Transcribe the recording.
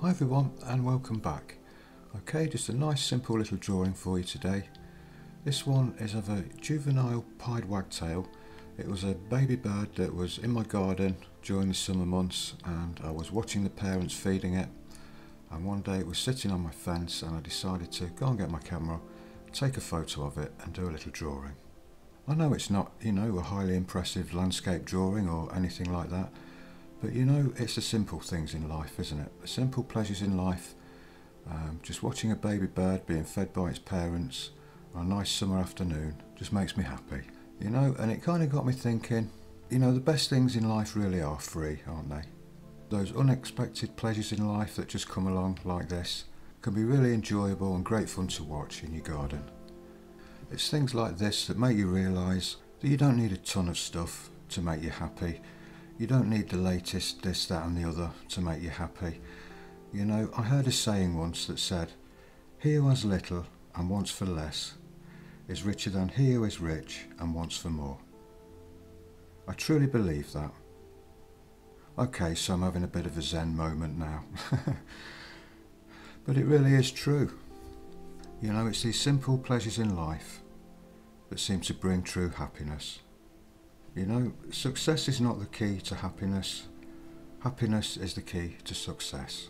Hi everyone and welcome back. Okay, just a nice simple little drawing for you today. This one is of a juvenile pied wagtail. It was a baby bird that was in my garden during the summer months and I was watching the parents feeding it and one day it was sitting on my fence and I decided to go and get my camera, take a photo of it and do a little drawing. I know it's not, you know, a highly impressive landscape drawing or anything like that but you know, it's the simple things in life, isn't it? The simple pleasures in life. Um, just watching a baby bird being fed by its parents on a nice summer afternoon just makes me happy. You know, and it kind of got me thinking, you know, the best things in life really are free, aren't they? Those unexpected pleasures in life that just come along like this can be really enjoyable and great fun to watch in your garden. It's things like this that make you realise that you don't need a ton of stuff to make you happy you don't need the latest this, that, and the other to make you happy. You know, I heard a saying once that said, He who has little and wants for less is richer than he who is rich and wants for more. I truly believe that. Okay, so I'm having a bit of a Zen moment now. but it really is true. You know, it's these simple pleasures in life that seem to bring true happiness. You know, success is not the key to happiness. Happiness is the key to success.